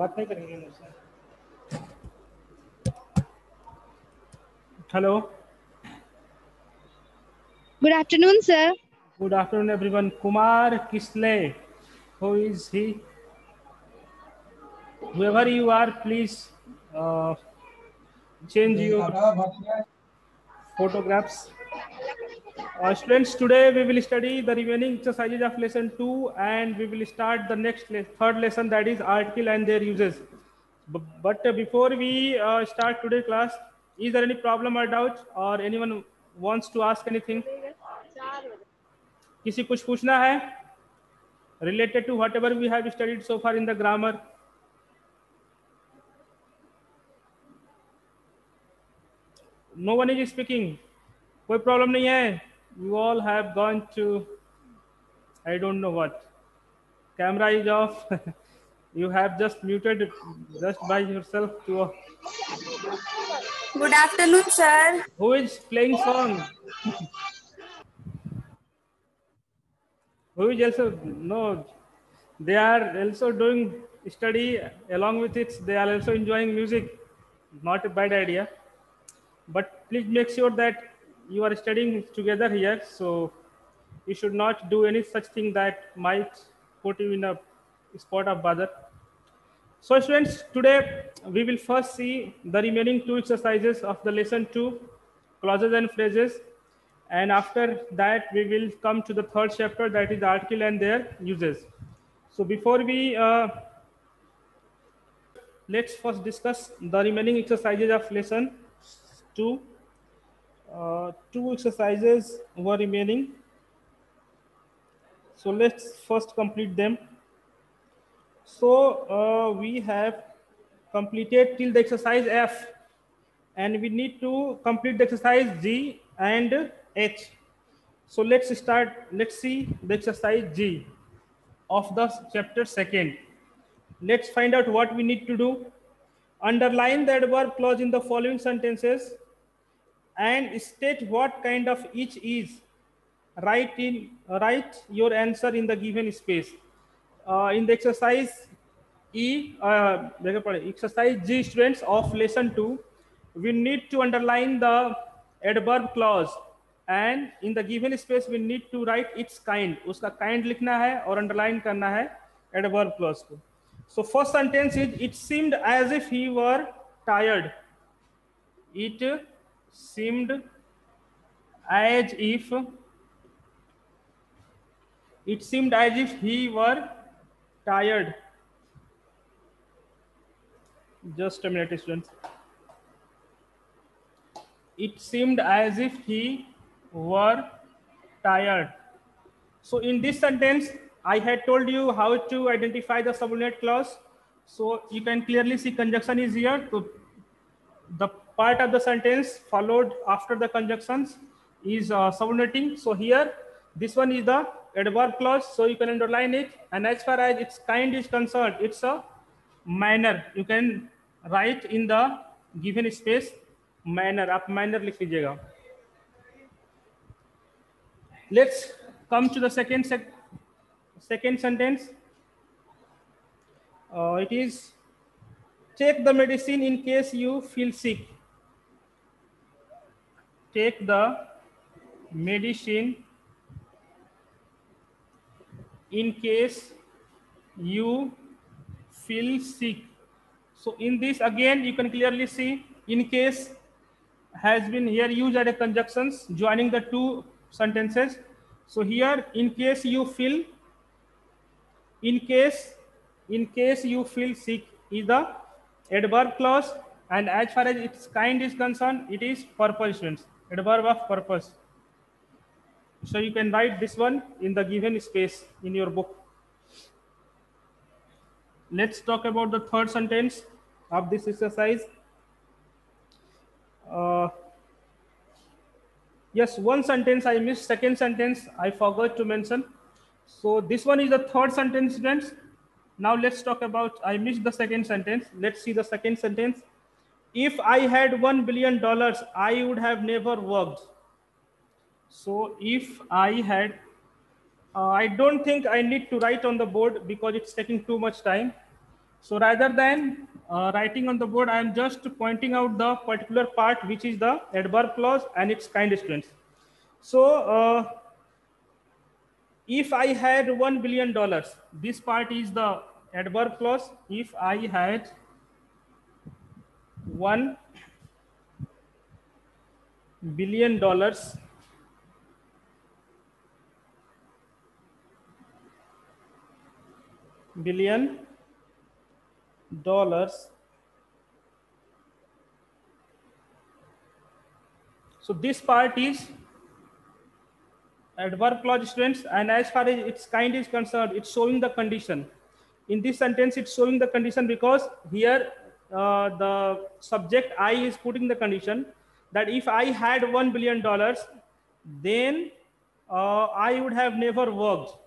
बात नहीं करेंगे मुझसे। Hello good afternoon sir good afternoon everyone Kumar किसले who is he whoever you are please uh, change your photographs. Uh, students, today we will study the remaining exercises of lesson 2 and we will start the next le- third lesson that is article and their uses. B- but uh, before we uh, start today's class, is there any problem or doubt or anyone wants to ask anything? किसी कुछ पूछना है related to whatever we have studied so far in the grammar no one is speaking कोई problem नहीं है you all have gone to I don't know what. Camera is off. You have just muted just by yourself to a... Good afternoon, sir. who is playing song? Who is also no they are also doing study along with it. They are also enjoying music. Not a bad idea. But please make sure that you are studying together here so you should not do any such thing that might put you in a spot of bother. So students today we will first see the remaining two exercises of the lesson 2 clauses and phrases. And after that we will come to the third chapter that is article and their uses. So before we uh, let's first discuss the remaining exercises of lesson 2 uh, two exercises were remaining. So let's first complete them. So uh, we have completed till the exercise f and we need to complete the exercise g and h. So let's start. Let's see the exercise g of the chapter second. Let's find out what we need to do. Underline the adverb clause in the following sentences and state what kind of each is. Write in write your answer in the given space. Uh, in the exercise E, uh, exercise G students of lesson 2 we need to underline the adverb clause and in the given space we need to write its kind uska kind likhna hai aur underline karna hai adverb clause ko so first sentence is it seemed as if he were tired it uh, seemed as if it seemed as if he were tired. Just a minute students. It seemed as if he were tired. So in this sentence i had told you how to identify the subordinate clause. So you can clearly see conjunction is here. So the part of the sentence followed after the conjunctions is uh, subordinating so here this one is the adverb clause so you can underline it and as far as its kind is concerned it's a manner you can write in the given space manner आप manner लिख लीजिएगा let's come to the second sec second sentence uh, it is take the medicine in case you feel sick take the medicine in case you feel sick. So in this again you can clearly see in case has been here used as a conjunctions joining the two sentences. So here in case you feel in case in case you feel sick is the adverb clause. And as far as its kind is concerned it is purpose students adverb of purpose. So you can write this one in the given space in your book. Let's talk about the third sentence of this exercise. Uh, yes one sentence i missed second sentence i forgot to mention. So this one is the third sentence now let's talk about i missed the second sentence. Let's see the second sentence if i had 1 billion dollars i would have never worked so if i had uh, i don't think i need to write on the board because it's taking too much time So rather than uh, writing on the board, I am just pointing out the particular part which is the adverb clause and its kind students. So uh, if I had $1 billion, this part is the adverb clause. If I had $1 billion, billion dollars. So this part is adverb clause students and as far as its kind is concerned, it's showing the condition. In this sentence, it's showing the condition because here uh, the subject I is putting the condition that if I had $1 billion, then uh, I would have never worked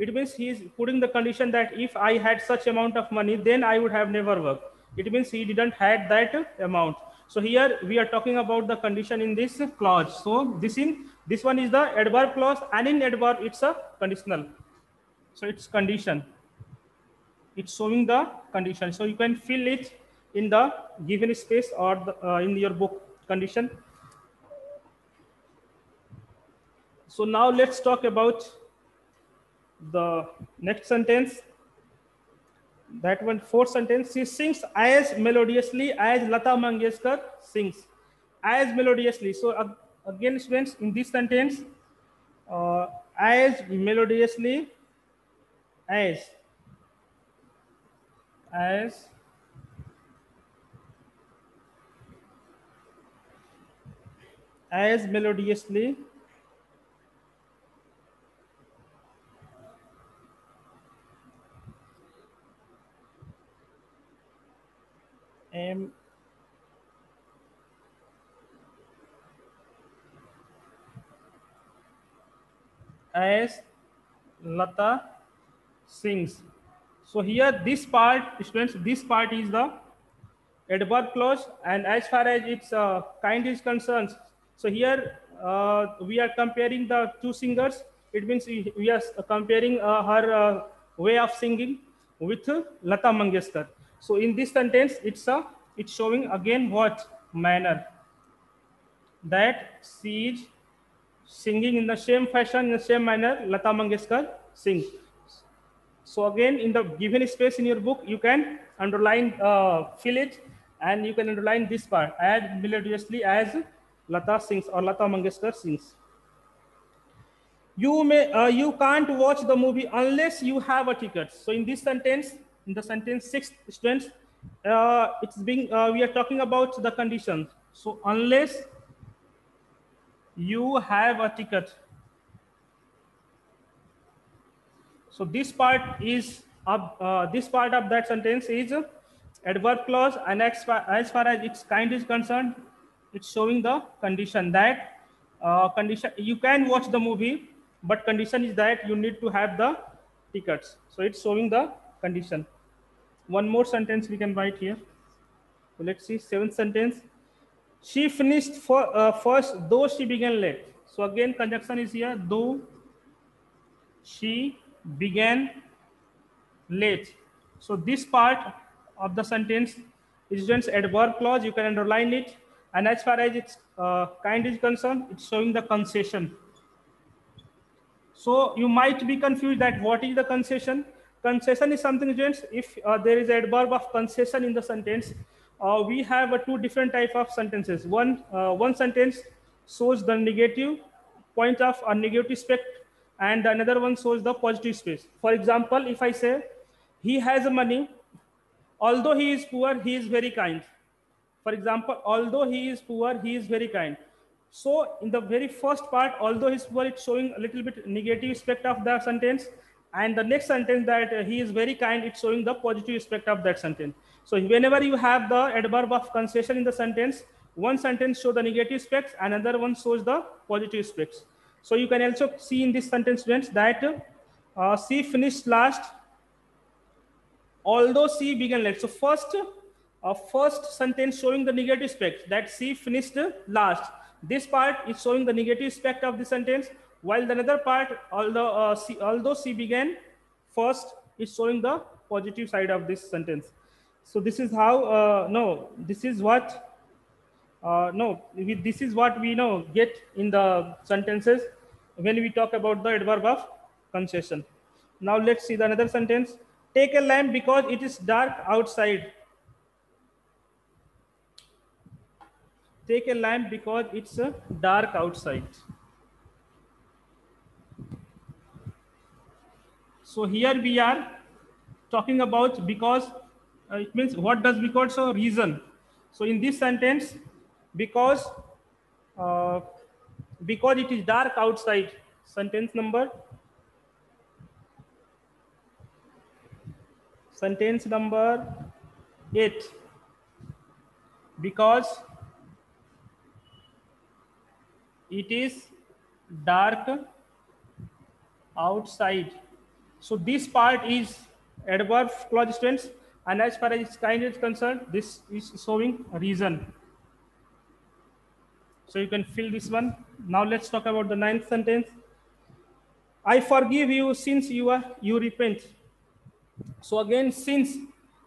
it means he is putting the condition that if I had such amount of money, then I would have never worked. It means he didn't had that amount. So here we are talking about the condition in this clause. So this in this one is the adverb clause, and in adverb it's a conditional. So it's condition. It's showing the condition. So you can fill it in the given space or the, uh, in your book condition. So now let's talk about the next sentence. That one fourth sentence she sings as melodiously as lata mangeshkar sings. As melodiously. So uh, again students in this sentence uh, as melodiously as as as melodiously M as Lata sings. So here this part, students, this part is the adverb clause and as far as its uh, kind is concerned, so here uh, we are comparing the two singers. It means we are comparing uh, her uh, way of singing with Lata Mangeshkar. So in this sentence, it's a it's showing again what manner that she is singing in the same fashion, in the same manner Lata Mangeshkar sings. So again, in the given space in your book, you can underline, uh, fill it, and you can underline this part, add melodiously as Lata sings or Lata Mangeshkar sings. You may, uh, you can't watch the movie unless you have a ticket. So in this sentence, in the sentence six students, uh, it's being, uh, we are talking about the conditions. So unless you have a ticket. So this part is, uh, this part of that sentence is adverb clause and as far, as far as its kind is concerned, it's showing the condition that uh, condition, you can watch the movie, but condition is that you need to have the tickets. So it's showing the condition. One more sentence we can write here. So let's see, seventh sentence. She finished for, uh, first, though she began late. So again, conjunction is here, though she began late. So this part of the sentence is just adverb clause. You can underline it. And as far as its uh, kind is concerned, it's showing the concession. So you might be confused that what is the concession? Concession is something, students, if uh, there is adverb of concession in the sentence, uh, we have uh, two different type of sentences. One, uh, one sentence shows the negative point of a negative aspect and another one shows the positive space. For example, if I say, he has money, although he is poor, he is very kind. For example, although he is poor, he is very kind. So in the very first part, although he's poor, it's showing a little bit negative aspect of the sentence. And the next sentence that uh, he is very kind, it's showing the positive aspect of that sentence. So whenever you have the adverb of concession in the sentence, one sentence shows the negative aspects, another one shows the positive aspects. So you can also see in this sentence that uh, she finished last, although she began late. So first, uh, first sentence showing the negative aspect that she finished last. This part is showing the negative aspect of the sentence, while the another part, although uh, she, although she began first, is showing the positive side of this sentence. So this is how, uh, no, this is what, uh, no, we, this is what we know get in the sentences when we talk about the adverb of concession. Now let's see the another sentence. Take a lamp because it is dark outside. Take a lamp because it's uh, dark outside. So here we are talking about because uh, it means what does because so reason. So in this sentence, because uh, because it is dark outside. Sentence number sentence number 8 because it is dark outside. So this part is adverb clause students and as far as kind is concerned this is showing reason. So you can fill this one. Now let's talk about the ninth sentence. I forgive you since you are you repent. So again since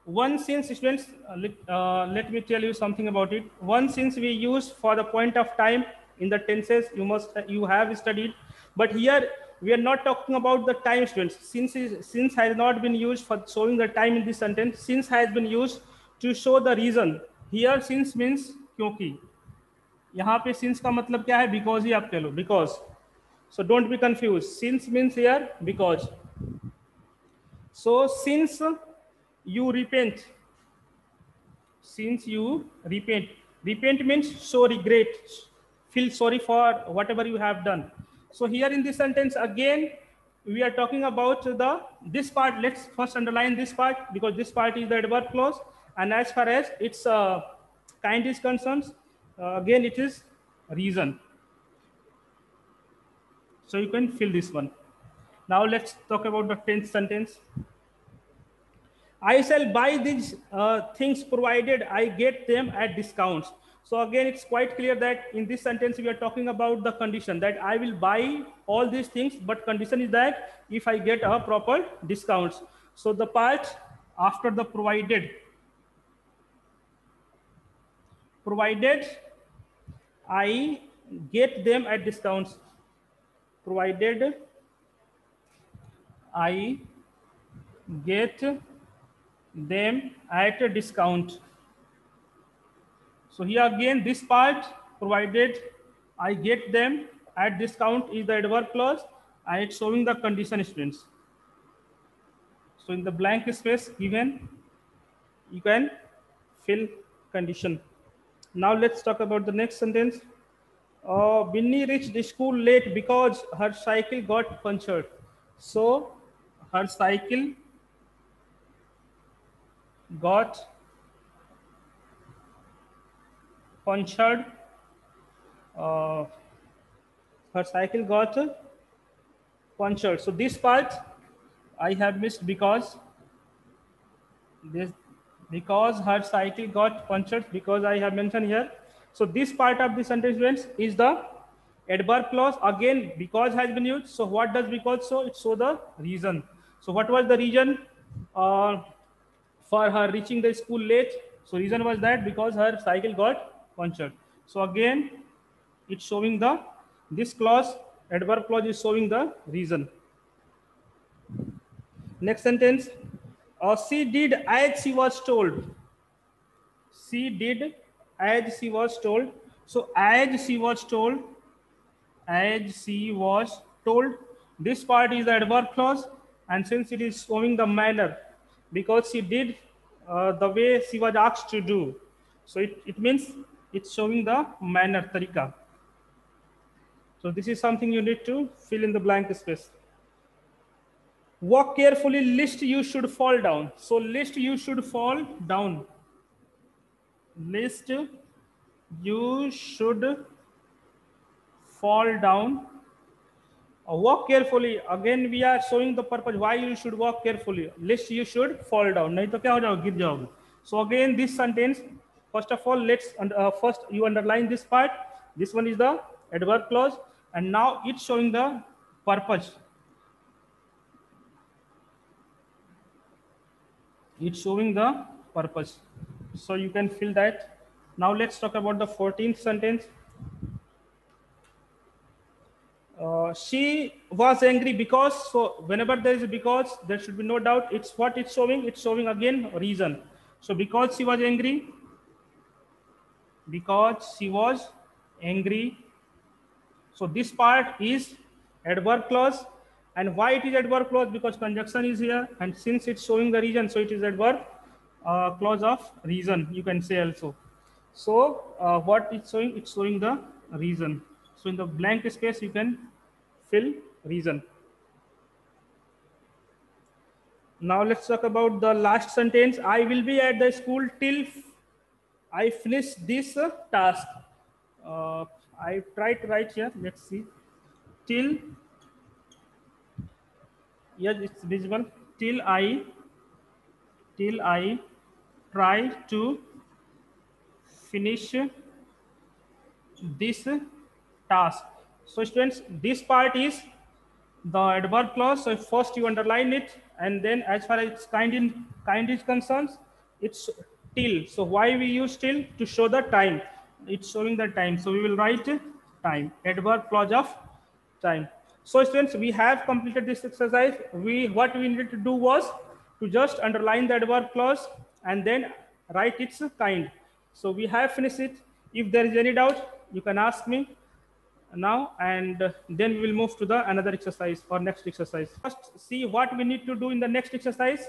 one since students uh, let, uh, let me tell you something about it. One since we use for the point of time in the tenses you must you have studied but here we are not talking about the time students since is, since has not been used for showing the time in this sentence since has been used to show the reason here since means क्योंकि यहाँ पे since का मतलब क्या है because ही आप कह लो because so don't be confused since means here because so since you repent since you repent repent means show regret feel sorry for whatever you have done. So here in this sentence again we are talking about the this part. Let's first underline this part because this part is the adverb clause. And as far as its uh, kind is concerned uh, again it is reason. So you can fill this one. Now let's talk about the 10th sentence. I shall buy these uh, things provided I get them at discounts. So again, it's quite clear that in this sentence, we are talking about the condition that I will buy all these things, but condition is that if I get a proper discounts. So the part after the provided, provided I get them at discounts, provided I get them at a discount. So here again, this part provided I get them at discount is the adverb clause and it's showing the condition students. So in the blank space given, you can fill condition. Now let's talk about the next sentence. Uh, Binny reached the school late because her cycle got punctured. So her cycle got punctured. Uh, her cycle got punctured. So this part I have missed because this because her cycle got punctured because I have mentioned here. So this part of the sentence is the adverb clause again because has been used. So what does because so it show the reason. So what was the reason uh, for her reaching the school late? So reason was that because her cycle got punctured. So again, it's showing the this clause adverb clause is showing the reason. Next sentence. Uh, she did as she was told. She did as she was told. So as she was told, as she was told, this part is the adverb clause, and since it is showing the manner, because she did uh, the way she was asked to do, so it, it means it's showing the manner, tarika. So this is something you need to fill in the blank space. Walk carefully, lest you should fall down. So lest you should fall down. Lest you should fall down. Uh, walk carefully. Again, we are showing the purpose why you should walk carefully. Lest you should fall down. नहीं तो क्या हो जाओगे गिर जाओगे. So again, this sentence. First of all, let's uh, first you underline this part. This one is the adverb clause, and now it's showing the purpose. It's showing the purpose. So you can fill that. Now let's talk about the 14th sentence. Uh, she was angry because so whenever there is because there should be no doubt it's what it's showing it's showing again reason so because she was angry because she was angry. So this part is adverb clause. And why it is adverb clause? Because conjunction is here. And since it's showing the reason so it is adverb uh, clause of reason you can say also. So uh, what it's showing it's showing the reason. So in the blank space, you can fill reason. Now let's talk about the last sentence. I will be at the school till I finish this uh, task. Uh, I try to write here. Let's see. Till, yes, it's visible. Till I, till I try to finish this task. So students, this part is the adverb clause. So first you underline it, and then as far as kind in kind is concerned, it's till. So why we use till to show the time? It's showing the time. So we will write time. Adverb clause of time. So students, we have completed this exercise. We what we needed to do was to just underline the adverb clause and then write its kind. So we have finished it. If there is any doubt, you can ask me now and then we will move to the another exercise or next exercise first see what we need to do in the next exercise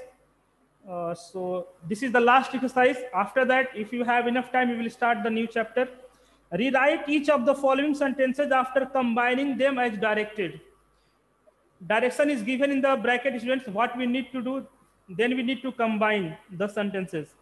uh, so this is the last exercise. After that if you have enough time we will start the new chapter. Rewrite each of the following sentences after combining them as directed. Direction is given in the bracket students. What we need to do then we need to combine the sentences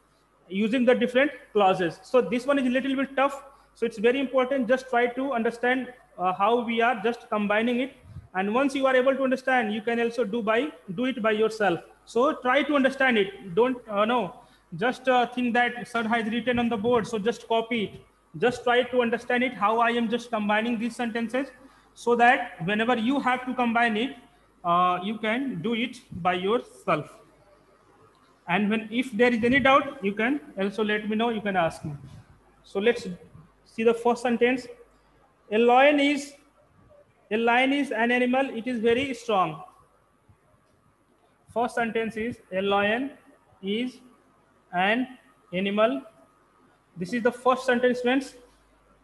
using the different clauses. So this one is a little bit tough. So it's very important. Just try to understand uh, how we are just combining it. And once you are able to understand you can also do by do it by yourself so try to understand it don't uh, no just uh, think that sir has written on the board so just copy it just try to understand it how i am just combining these sentences so that whenever you have to combine it uh, you can do it by yourself and when if there is any doubt you can also let me know you can ask me so let's see the first sentence a lion is a lion is an animal. It is very strong. First sentence is a lion is an animal. This is the first sentence, friends.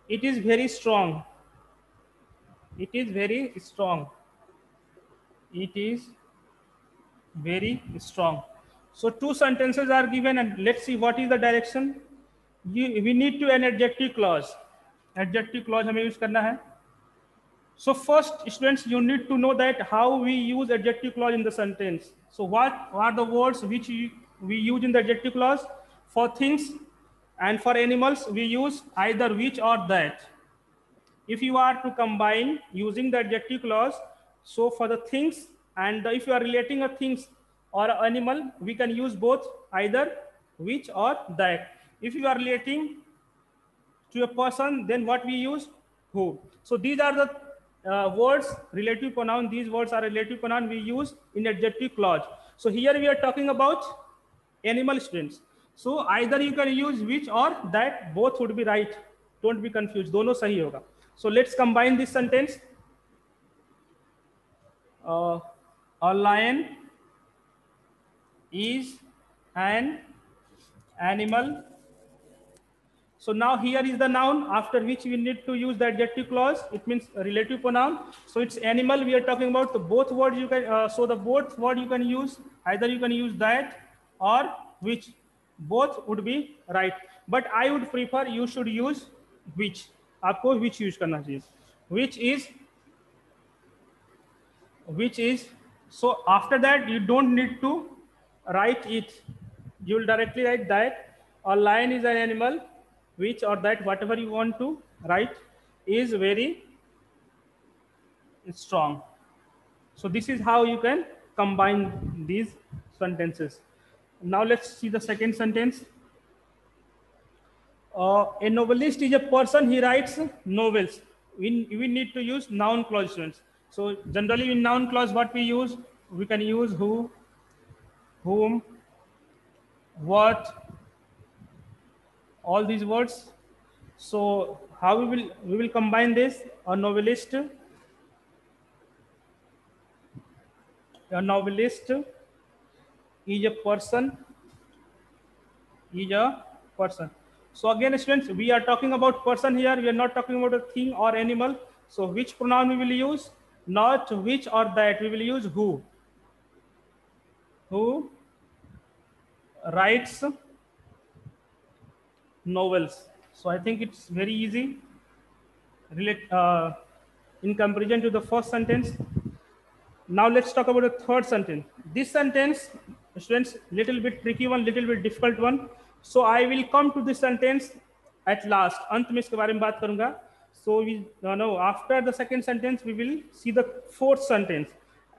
It is very strong. It is very strong. It is very strong. So two sentences are given and let's see what is the direction. You, we need to an adjective clause. Adjective clause हमें use करना है so first students you need to know that how we use adjective clause in the sentence so what are the words which we use in the adjective clause for things and for animals we use either which or that if you are to combine using the adjective clause so for the things and if you are relating a things or animal we can use both either which or that if you are relating to a person, then what we use? Who. So these are the uh, words, relative pronoun. These words are relative pronoun we use in adjective clause. So here we are talking about animal students. So either you can use which or that, both would be right. Don't be confused. Dono sahi hoga. So let's combine this sentence. Uh, a lion is an animal so now here is the noun after which we need to use the adjective clause. It means relative pronoun. So it's animal. We are talking about the both words you can. Uh, so the both word you can use either you can use that or which. Both would be right. But I would prefer you should use which. आपको which use करना चाहिए. Which is which is so after that you don't need to write it. You will directly write that a lion is an animal which or that whatever you want to write is very strong. So this is how you can combine these sentences. Now let's see the second sentence. Uh, a novelist is a person he writes novels. We, we need to use noun clause students so generally in noun clause what we use we can use who whom what all these words. So how we will we will combine this? A novelist, a novelist is a person, is a person. So again, students, we are talking about person here. We are not talking about a thing or animal. So which pronoun we will use? Not which or that. We will use who. Who writes novels. So I think it's very easy relate uh, in comparison to the first sentence. Now let's talk about the third sentence. This sentence, students, little bit tricky one, little bit difficult one. So I will come to this sentence at last. अंत में इसके बारे में बात करूंगा. So we uh, no after the second sentence we will see the fourth sentence,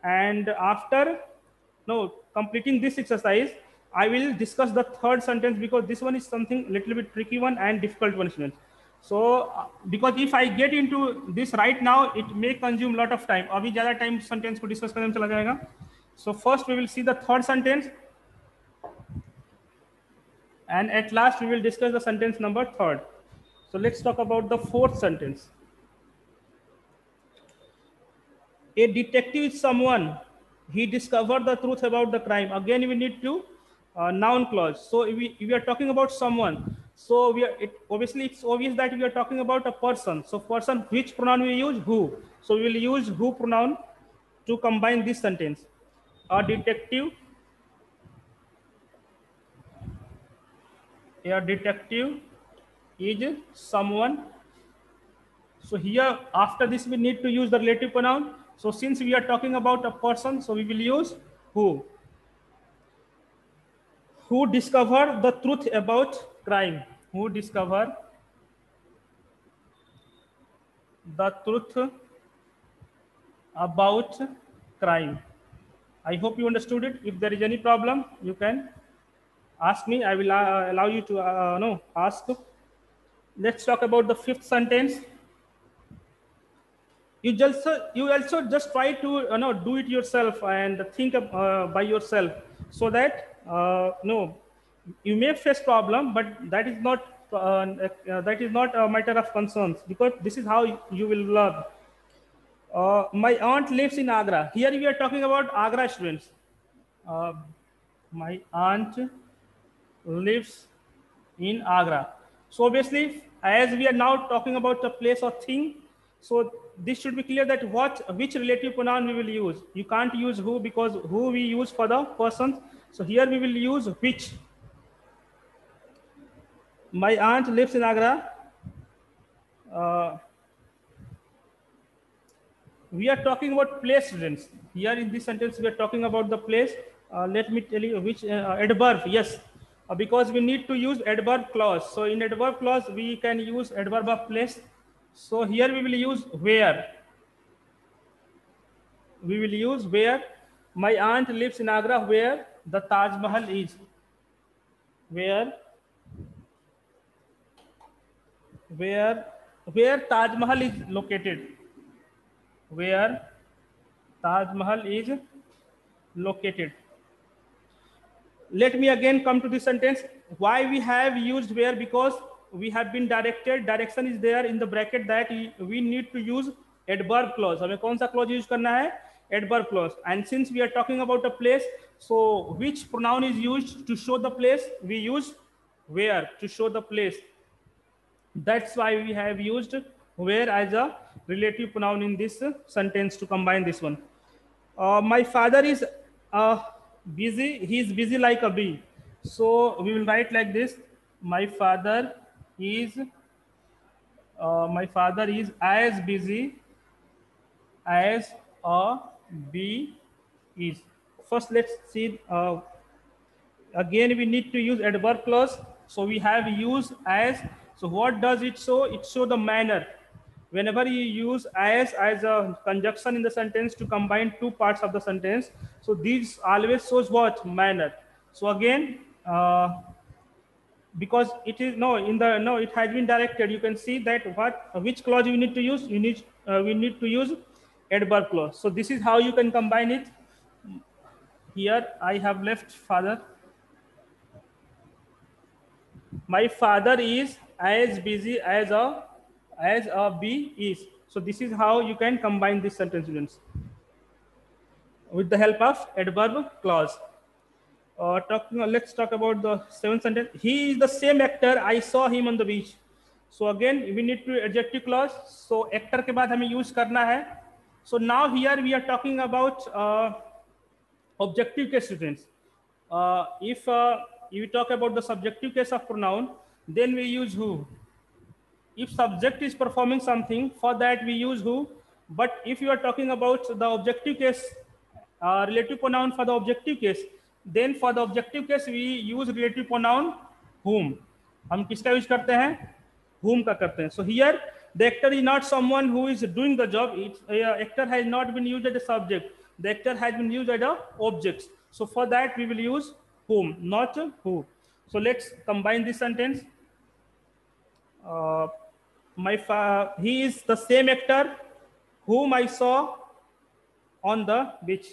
and after no completing this exercise I will discuss the third sentence because this one is something little bit tricky one and difficult one students. So uh, because if I get into this right now, it may consume lot of time. अभी ज़्यादा time sentence को discuss करने में चला जाएगा. So first we will see the third sentence. And at last we will discuss the sentence number third. So let's talk about the fourth sentence. A detective is someone, he discovered the truth about the crime. Again, we need to uh, noun clause. So we, we are talking about someone, so we are it, obviously it's obvious that we are talking about a person. So person, which pronoun we use? Who. So we will use who pronoun to combine this sentence. A detective, a detective is someone. So here after this we need to use the relative pronoun. So since we are talking about a person, so we will use who who discovered the truth about crime? Who discover the truth about crime? I hope you understood it. If there is any problem you can ask me. I will uh, allow you to uh, no ask. Let's talk about the fifth sentence. You just you also just try to you know do it yourself and think uh, by yourself so that uh, no, you may face problem, but that is not uh, uh, that is not a matter of concerns because this is how you will learn. Uh, my aunt lives in Agra. Here we are talking about Agra students. My aunt lives in Agra. So obviously, as we are now talking about a place or thing, so this should be clear that what which relative pronoun we will use. You can't use who because who we use for the persons so here we will use which. My aunt lives in Agra. Uh, we are talking about place students. Here in this sentence, we are talking about the place. Uh, let me tell you which uh, adverb. Yes, uh, because we need to use adverb clause. So in adverb clause, we can use adverb of place. So here we will use where. We will use where. My aunt lives in Agra where the Taj Mahal is where where where Taj Mahal is located where Taj Mahal is located let me again come to this sentence why we have used where because we have been directed direction is there in the bracket that we need to use adverb clause हमें कौन सा clause use करना है adverb clause and since we are talking about a place so which pronoun is used to show the place? We use where to show the place. That's why we have used where as a relative pronoun in this sentence to combine this one. Uh, my father is uh, busy. He is busy like a bee. So we will write like this. My father is uh, my father is as busy as a bee is first let's see uh, again we need to use adverb clause. So we have use as so what does it show? It show the manner. Whenever you use as as a conjunction in the sentence to combine two parts of the sentence so these always shows what? Manner. So again uh, because it is no in the no it has been directed. You can see that what which clause you need to use? You need uh, we need to use adverb clause. So this is how you can combine it here i have left father. My father is as busy as a as a bee is. So this is how you can combine this sentence students. With the help of adverb clause. Uh, uh let's talk about the seventh sentence. He is the same actor. I saw him on the beach. So again we need to adjective clause. So actor ke baad hame use karna hai so now here we are talking about uh, objective case students. Uh, if uh, you talk about the subjective case of pronoun, then we use who. If subject is performing something, for that we use who. But if you are talking about the objective case, uh, relative pronoun for the objective case, then for the objective case we use relative pronoun whom. हम किसका use करते हैं whom का करते हैं. So here the actor is not someone who is doing the job. It's, uh, actor has not been used as a subject. The actor has been used as a object. So for that we will use whom, not who. So let's combine this sentence. Uh, my fa- he is the same actor whom I saw on the beach.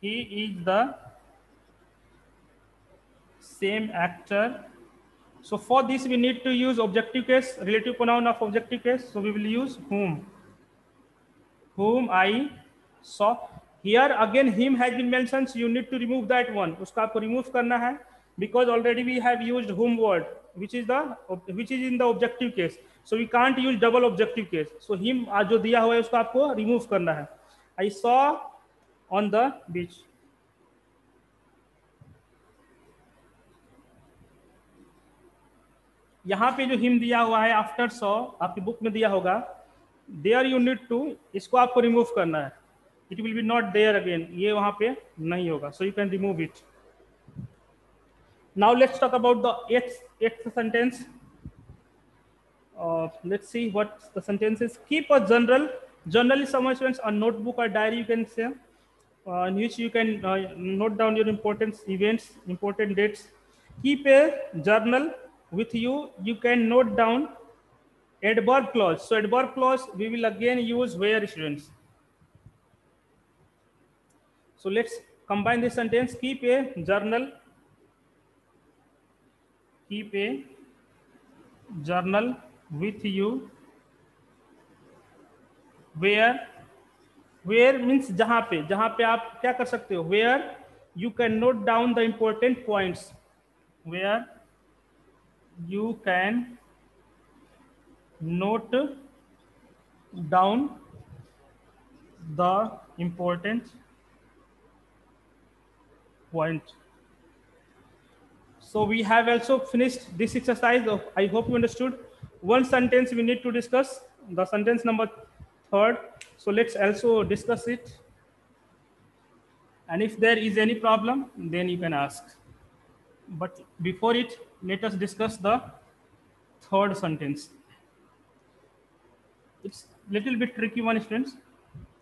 He is the same actor. So for this, we need to use objective case, relative pronoun of objective case. So we will use whom. Whom I saw here again him has been मैं you need to remove that one उसका आपको remove करना है because already we have use whom word which is the which is in the objective case so we can't use double objective case so him जो दिया हुआ है, उसको आपको रिमूव करना है. I saw on the beach यहाँ पे जो हिम दिया हुआ है आफ्टर सो आपकी बुक में दिया होगा देयर यू नीड टू इसको आपको रिमूव करना है. It will be not there again ये वहां पे नहीं होगा so you can remove it now let's talk about the eighth eighth sentence let's see what the sentence is keep a general generally some students a notebook or diary you can say uh, in which you can uh, note down your important events important dates keep a journal with you you can note down adverb clause so adverb clause we will again use where students So let's combine this sentence keep a journal keep a journal with you where where means जहाँ पे जहाँ पे आप क्या कर सकते हो where you can note down the important points where you can note down the important point. So we have also finished this exercise i hope you understood. One sentence we need to discuss the sentence number third. So let's also discuss it. And if there is any problem then you can ask. But before it let us discuss the third sentence. It's little bit tricky one students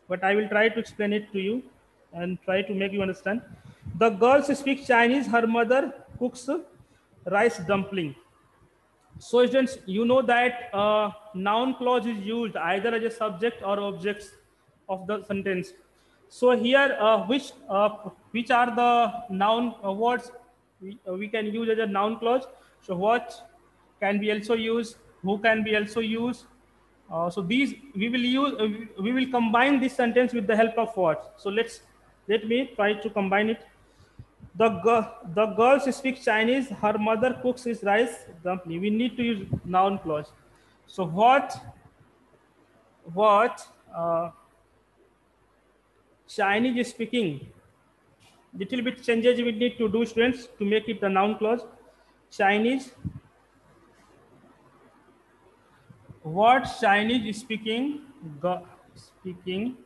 but i will try to explain it to you and try to make you understand the girls speak chinese. Her mother cooks rice dumpling. So students you know that uh, noun clause is used either as a subject or objects of the sentence. So here uh, which uh, which are the noun uh, words we, uh, we can use as a noun clause? So what can be also used who can be also used uh, so these we will use uh, we- will combine this sentence with the help of words. So let's let me try to combine it the girl the girls speak chinese her mother cooks his rice dumpling. We need to use noun clause. So what what uh, chinese speaking? Little bit changes we need to do students to make it the noun clause. Chinese. What chinese speaking? Speaking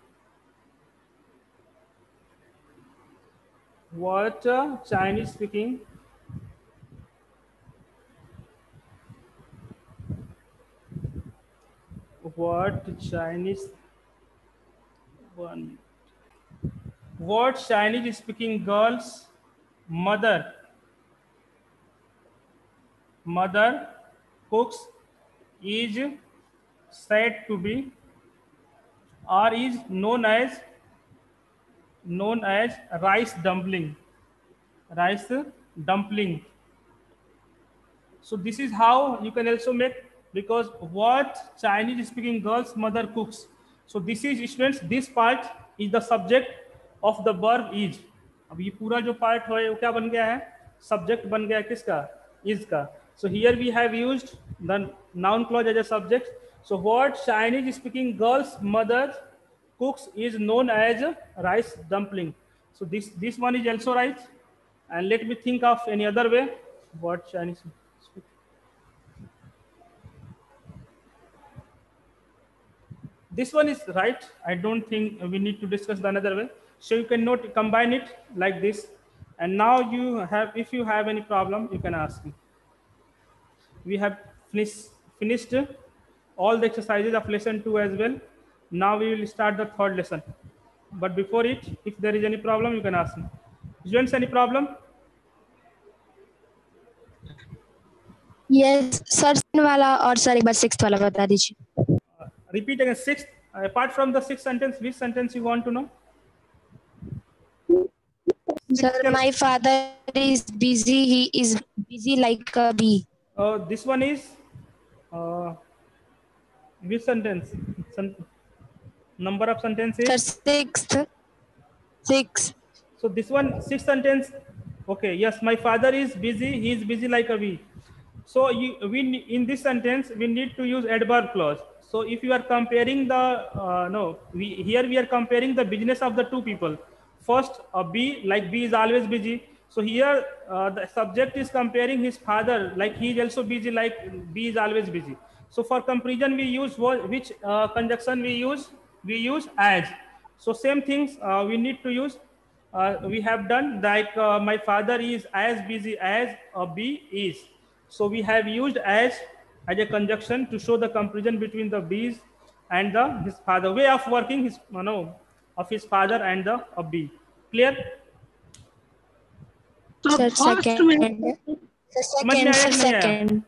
what uh, chinese speaking. What chinese? One what chinese speaking girls mother? Mother cooks is said to be or is known as known as rice dumpling rice dumpling So this is how you can also make because what Chinese speaking girls mother cooks. So this is students this part is the subject of the verb is. अब ये पूरा जो part है वो क्या बन गया है subject बन गया किसका is का. So here we have used the noun clause as a subject. So what Chinese speaking girls mother cooks is known as rice dumpling. So this this one is also right. And let me think of any other way. What Chinese. This one is right. I don't think we need to discuss the another way. So you can note combine it like this. And now you have, if you have any problem, you can ask me. We have finished all the exercises of lesson two as well. Now we will start the third lesson. But before it, if there is any problem, you can ask me. Students, any problem? Yes sir वाला और sir एक बार six वाला बता दीजिए Repeat again. Sixth. Apart from the sixth sentence, which sentence you want to know? Sir my father is busy he is busy like a B Uh, this one is uh, which sentence? Sen- number of sentences? Sir sixth. Six. So this one six sentence? Okay yes my father is busy he is busy like a bee. So you we in this sentence we need to use adverb clause. So if you are comparing the uh, no we here we are comparing the business of the two people. First a bee like bee is always busy. So here uh, the subject is comparing his father like he is also busy like bee is always busy. So for comparison we use which uh, conjunction we use? we use as. So same things uh, we need to use. Uh, we have done like uh, my father is as busy as a bee is. So we have used as as a conjunction to show the comparison between the bees and the his father way of working his you know, of his father and the a bee. Clear? So, first second. Second, second.